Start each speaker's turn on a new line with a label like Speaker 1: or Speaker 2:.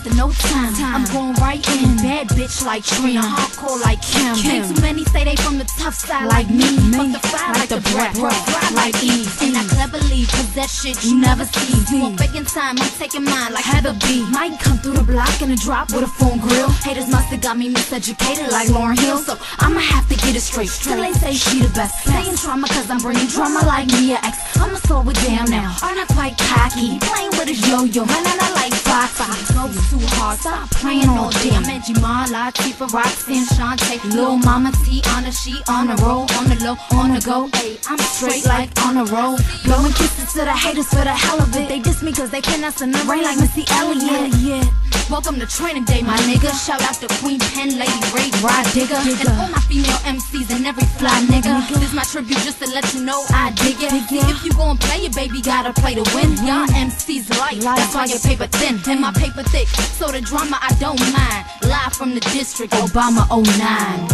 Speaker 1: wasting no time. I'm going right in, bad bitch like Trina, hardcore like Kim. Ain't too many say they from the tough side like me, fuck the fire like the brat, fly like Eve. And I cleverly possess shit you mm-hmm. never see. Mm-hmm. You want faking time, I'm taking mine like Heather B. Might come through the block in a drop with a phone grill. Haters must have got me miseducated like Lauryn Hill, so I'ma have to get it straight. Till they say she the best. Saying trauma cause I'm bringing drama like Mia X. I'ma slow it down now. I'm not quite cocky. Playing with a yo-yo, man, and I like Foxy. Too hard, stop playing all day. I'm Angie Ma, Latifah, Roxanne, Shanté, Lil Mama T on the sheet, on the roll, on the low, on the go. Hey, I'm straight like on the roll. Blowing kisses to the haters for the hell of it. They diss me cause they cannot send the rain like Missy Elliott. Welcome to training day, my nigga. Shout out to Queen Pen, Lady Ray, Rah Digga, and all my female MCs and every fly nigga. This my tribute just to let you know I dig it. If you gon' play it, baby, gotta play to win. Y'all MCs light, that's why your paper thin and my paper thick. So the drama I don't mind. Live from the district, Obama 09.